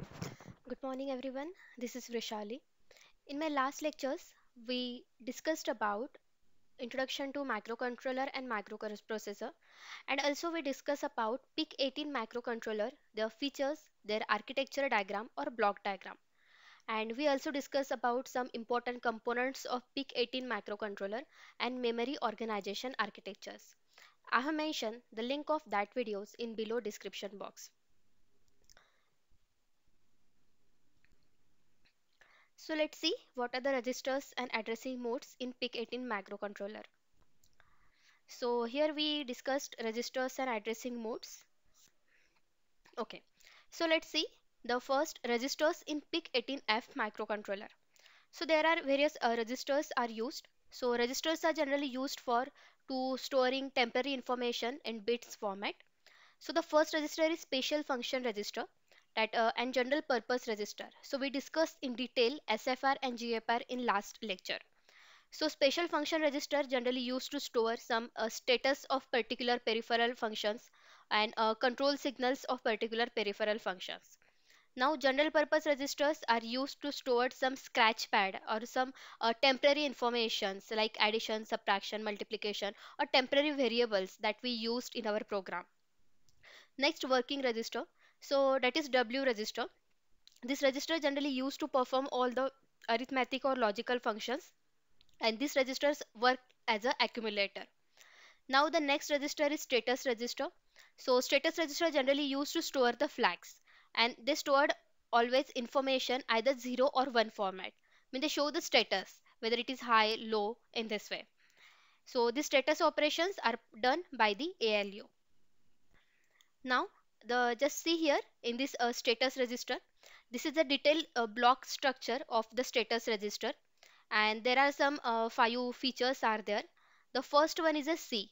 Good morning everyone. This is Vrushali. In my last lectures, we discussed about introduction to microcontroller and microprocessor and also we discussed about PIC18 microcontroller, their features, their architecture diagram or block diagram. And we also discussed about some important components of PIC18 microcontroller and memory organization architectures. I have mentioned the link of that videos in below description box. So let's see what are the registers and addressing modes in PIC18 microcontroller. So here we discussed registers and addressing modes. Okay, so let's see the first registers in PIC18F microcontroller. So there are various uh, registers are used. So registers are generally used for to storing temporary information in bits format. So the first register is special function register that uh, and general purpose register. So we discussed in detail SFR and GFR in last lecture. So special function register generally used to store some uh, status of particular peripheral functions and uh, control signals of particular peripheral functions. Now general purpose registers are used to store some scratch pad or some uh, temporary informations like addition, subtraction, multiplication or temporary variables that we used in our program. Next working register. So that is W register. This register generally used to perform all the arithmetic or logical functions and these registers work as a accumulator. Now the next register is status register. So status register generally used to store the flags and they stored always information either 0 or 1 format. Mean they show the status whether it is high, low in this way. So the status operations are done by the ALU. Now the just see here in this uh, status register this is the detailed uh, block structure of the status register. And there are some uh, five features are there. The first one is a C.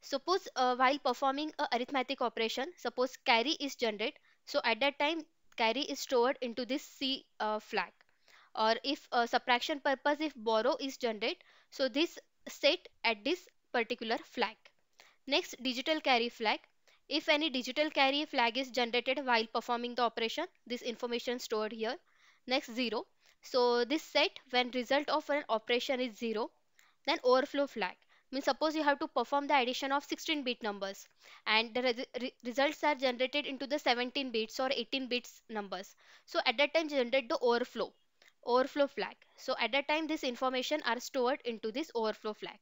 Suppose uh, while performing a arithmetic operation suppose carry is generated. So at that time carry is stored into this C uh, flag. Or if uh, subtraction purpose if borrow is generated so this set at this particular flag. Next digital carry flag if any digital carry flag is generated while performing the operation, this information stored here. Next 0. So this set when result of an operation is 0, then overflow flag. Means suppose you have to perform the addition of 16 bit numbers and the re re results are generated into the 17 bits or 18 bits numbers. So at that time generate the overflow, overflow flag. So at that time this information are stored into this overflow flag.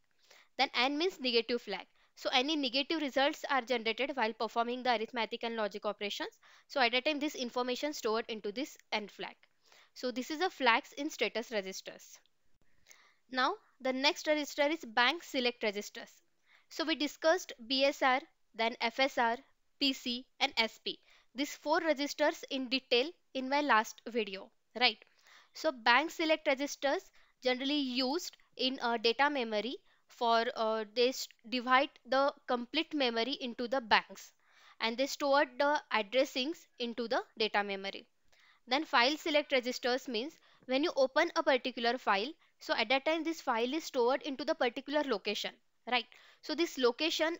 Then n means negative flag. So any negative results are generated while performing the arithmetic and logic operations. So at that time this information stored into this N flag. So this is a flags in status registers. Now the next register is bank select registers. So we discussed BSR, then FSR, PC and SP. These four registers in detail in my last video, right? So bank select registers generally used in a data memory for uh, they divide the complete memory into the banks and they stored the addressings into the data memory. Then file select registers means when you open a particular file, so at that time this file is stored into the particular location, right? So this location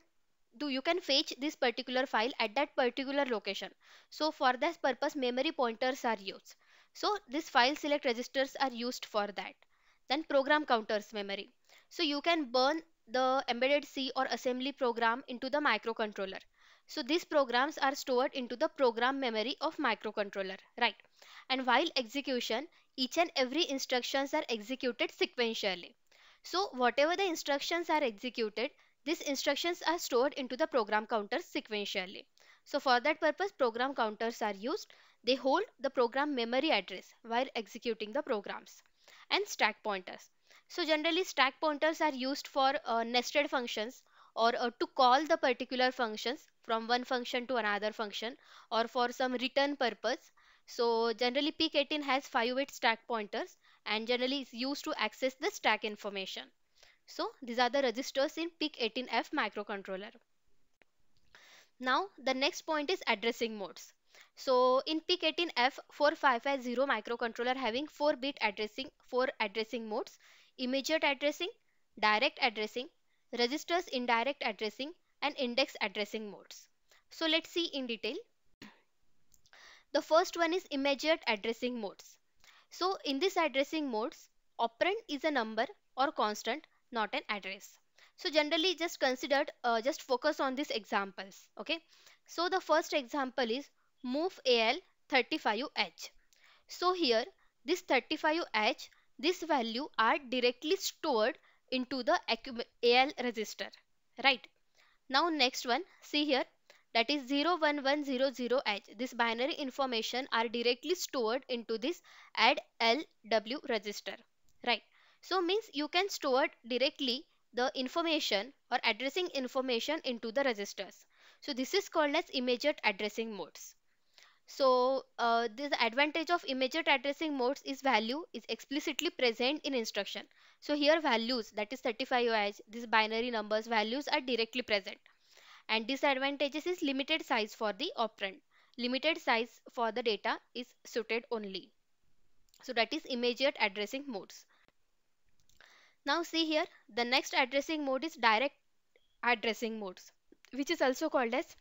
do you can fetch this particular file at that particular location. So for this purpose memory pointers are used. So this file select registers are used for that. Then program counters memory. So you can burn the embedded C or assembly program into the microcontroller. So these programs are stored into the program memory of microcontroller, right? And while execution, each and every instructions are executed sequentially. So whatever the instructions are executed, these instructions are stored into the program counters sequentially. So for that purpose, program counters are used. They hold the program memory address while executing the programs. And stack pointers. So generally stack pointers are used for uh, nested functions or uh, to call the particular functions from one function to another function or for some return purpose. So generally PIC18 has 5 bit stack pointers and generally is used to access the stack information. So these are the registers in PIC18F microcontroller. Now the next point is addressing modes. So in PIC18F 4550 microcontroller having 4 bit addressing 4 addressing modes immediate addressing, direct addressing, registers indirect addressing and index addressing modes. So let's see in detail. The first one is immediate addressing modes. So in this addressing modes, operand is a number or constant, not an address. So generally just considered, uh, just focus on these examples. Okay. So the first example is move AL 35H. So here this 35H, this value are directly stored into the AL register. Right. Now next one, see here that is 01100H. This binary information are directly stored into this add LW register. Right. So means you can store directly the information or addressing information into the registers. So this is called as immediate addressing modes. So uh, this advantage of immediate addressing modes is value is explicitly present in instruction. So here values that is 35OH, these binary numbers values are directly present. And disadvantages is limited size for the operand. Limited size for the data is suited only. So that is immediate addressing modes. Now see here the next addressing mode is direct addressing modes which is also called as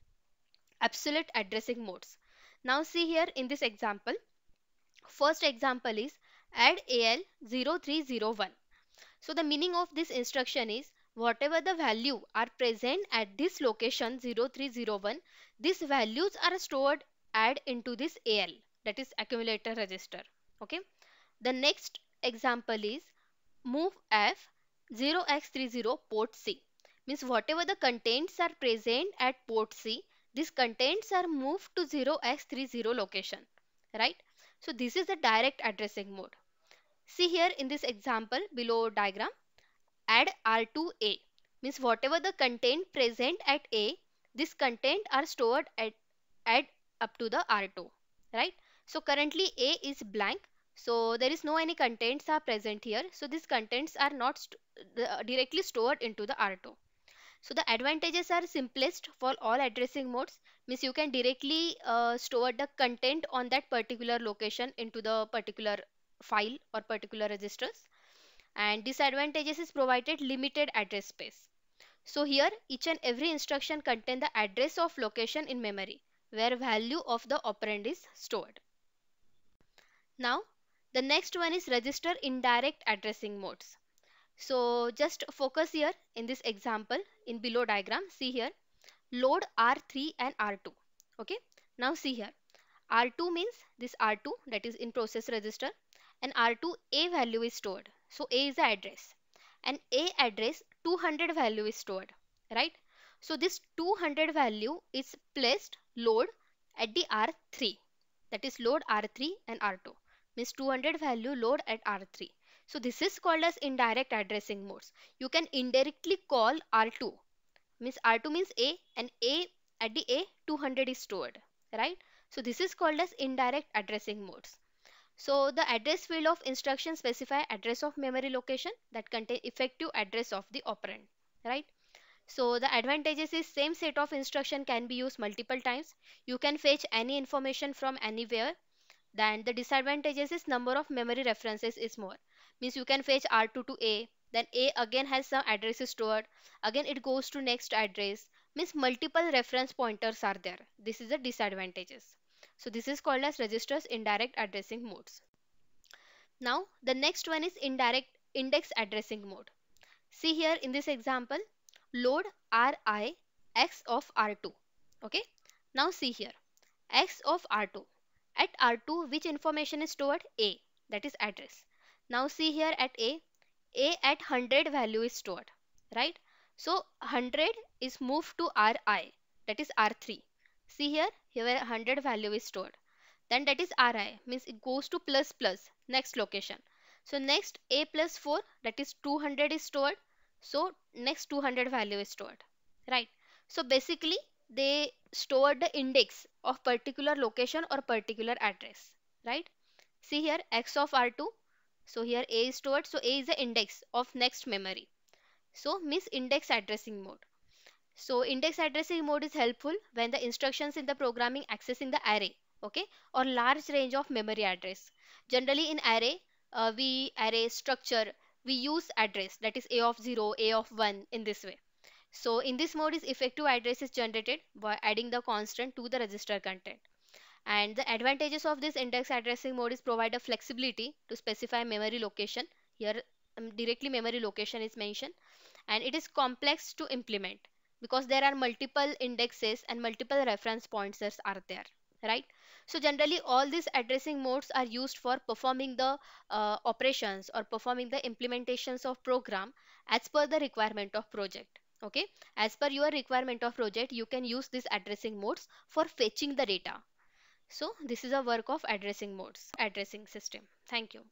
absolute addressing modes. Now see here in this example. First example is add AL 0301. So the meaning of this instruction is whatever the value are present at this location 0301 these values are stored add into this AL that is accumulator register. Okay? The next example is move F 0x30 port C. Means whatever the contents are present at port C these contents are moved to 0x30 location right? So this is the direct addressing mode. See here in this example below diagram add R2A means whatever the content present at A this content are stored at add up to the R2 right? So currently A is blank. So there is no any contents are present here. So these contents are not st uh, directly stored into the R2. So the advantages are simplest for all addressing modes means you can directly uh, store the content on that particular location into the particular file or particular registers and disadvantages is provided limited address space. So here each and every instruction contain the address of location in memory where value of the operand is stored. Now the next one is register indirect addressing modes. So just focus here in this example in below diagram. See here load R3 and R2. Okay. Now see here R2 means this R2 that is in process register and R2 A value is stored. So A is the address and A address 200 value is stored right. So this 200 value is placed load at the R3 that is load R3 and R2 means 200 value load at R3. So this is called as indirect addressing modes. You can indirectly call R2 means R2 means A and A at the A 200 is stored right. So this is called as indirect addressing modes. So the address field of instruction specify address of memory location that contain effective address of the operand right. So the advantages is same set of instruction can be used multiple times. You can fetch any information from anywhere then the disadvantages is number of memory references is more means you can fetch r2 to a then a again has some addresses stored. Again it goes to next address. Means multiple reference pointers are there. This is the disadvantages. So this is called as registers indirect addressing modes. Now the next one is indirect index addressing mode. See here in this example load ri x of r2 okay? Now see here. X of r2 at R2, which information is stored? A, that is address. Now see here at A, A at 100 value is stored, right? So 100 is moved to Ri, that is R3. See here, here 100 value is stored. Then that is Ri, means it goes to plus plus, next location. So next A plus 4, that is 200 is stored. So next 200 value is stored, right? So basically they stored the index of particular location or particular address right see here x of r2 so here a is stored. So a is the index of next memory. So miss index addressing mode. So index addressing mode is helpful when the instructions in the programming accessing the array okay or large range of memory address. Generally in array uh, we array structure we use address. That is a of 0 a of 1 in this way. So in this mode is effective address is generated by adding the constant to the register content. And the advantages of this index addressing mode is provide a flexibility to specify memory location. Here um, directly memory location is mentioned. And it is complex to implement because there are multiple indexes and multiple reference pointers are there right? So generally all these addressing modes are used for performing the uh, operations or performing the implementations of program as per the requirement of project okay? As per your requirement of project you can use these addressing modes for fetching the data so this is a work of addressing modes addressing system. Thank you